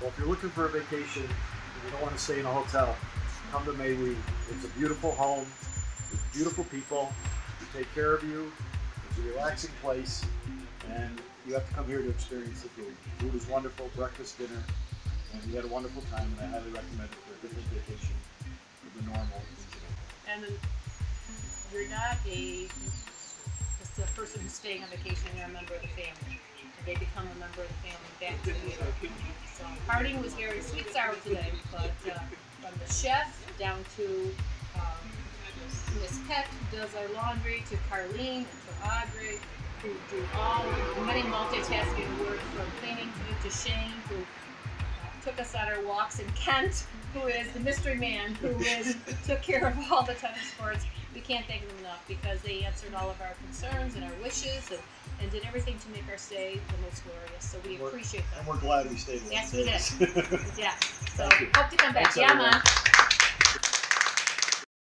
Well, if you're looking for a vacation and you don't want to stay in a hotel, come to Mais Oui. It's a beautiful home with beautiful people who take care of you. It's a relaxing place, and you have to come here to experience the food. Food is wonderful, breakfast, dinner, and we had a wonderful time, and I highly recommend it for a different vacation from the normal. And you're not a staying on vacation. they're a member of the family. And they become a member of the family back to. So Harding was very sweet sour today, but uh, from the chef down to um, Miss Peck who does our laundry, to Carlene and to Audrey who do all the many multitasking work from cleaning to, to Shane who uh, us on our walks, and Kent who is the mystery man who is took care of all the tennis sports. We can't thank them enough because they answered all of our concerns and our wishes and, and did everything to make our stay the most glorious. So we We're- appreciate them. And we're glad we stayed. Yes, we did. Yeah. So hope to come back. Thanks, yeah.